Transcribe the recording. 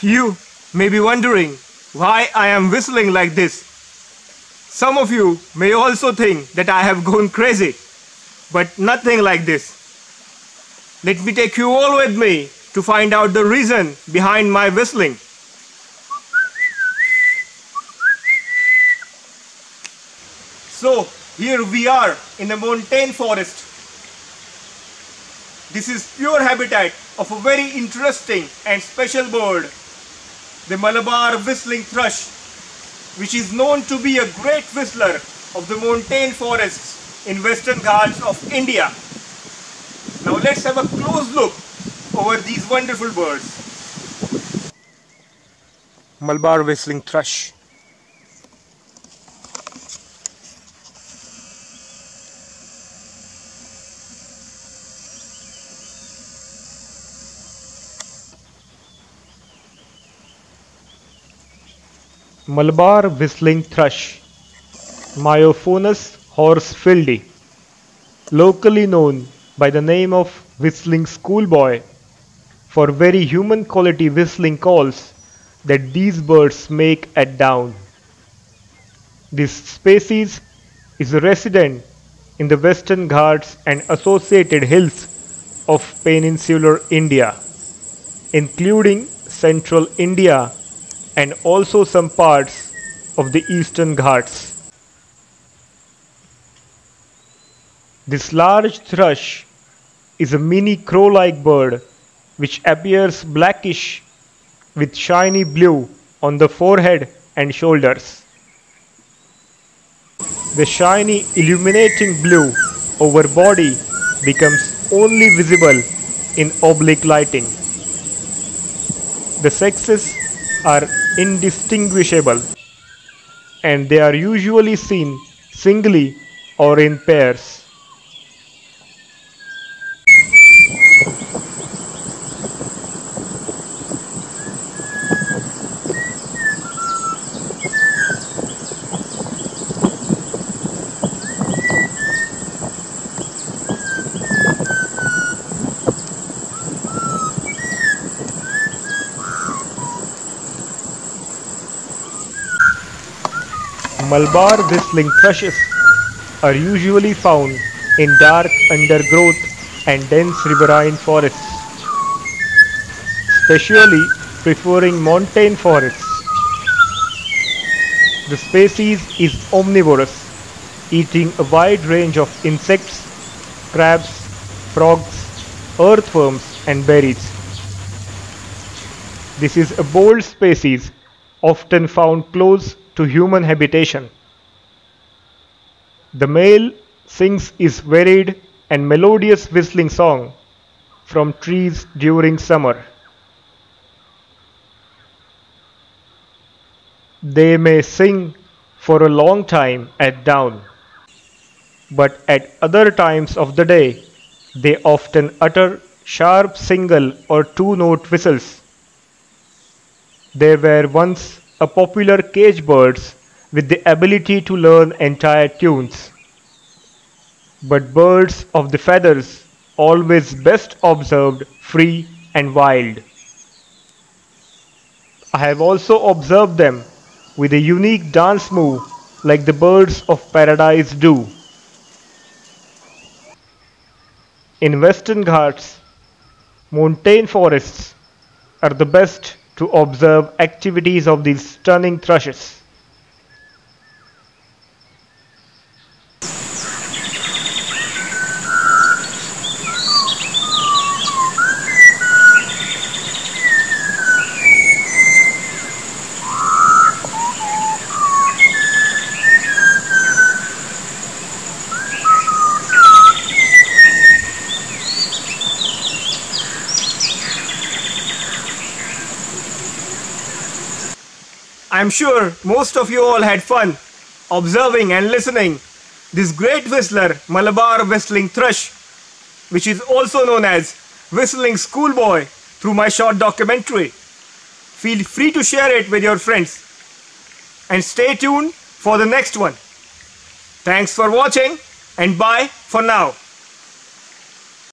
You may be wondering why I am whistling like this. Some of you may also think that I have gone crazy, but nothing like this. Let me take you all with me to find out the reason behind my whistling. So, here we are in the montane forest. This is pure habitat of a very interesting and special bird, the Malabar whistling thrush, which is known to be a great whistler of the montane forests in western Ghats of India. Now let's have a close look over these wonderful birds. Malabar whistling thrush. Malabar whistling thrush Myophonus horsfieldii locally known by the name of whistling schoolboy for very human quality whistling calls that these birds make at dawn. This species is a resident in the western Ghats and associated hills of peninsular India, including central India and also some parts of the eastern Ghats. This large thrush is a mini crow-like bird which appears blackish with shiny blue on the forehead and shoulders. The shiny illuminating blue over body becomes only visible in oblique lighting. The sexes are indistinguishable and they are usually seen singly or in pairs. Malabar whistling thrushes are usually found in dark undergrowth and dense riverine forests, especially preferring montane forests. The species is omnivorous, eating a wide range of insects, crabs, frogs, earthworms and berries. This is a bold species often found close to human habitation. The male sings his varied and melodious whistling song from trees during summer. They may sing for a long time at dawn, but at other times of the day they often utter sharp single or two note whistles. There were once a popular cage birds with the ability to learn entire tunes. But birds of the feathers always best observed free and wild. I have also observed them with a unique dance move like the birds of paradise do. In western Ghats, montane forests are the best to observe activities of these stunning thrushes. I'm sure most of you all had fun observing and listening this great whistler Malabar whistling thrush which is also known as whistling schoolboy through my short documentary. Feel free to share it with your friends and stay tuned for the next one. Thanks for watching and bye for now.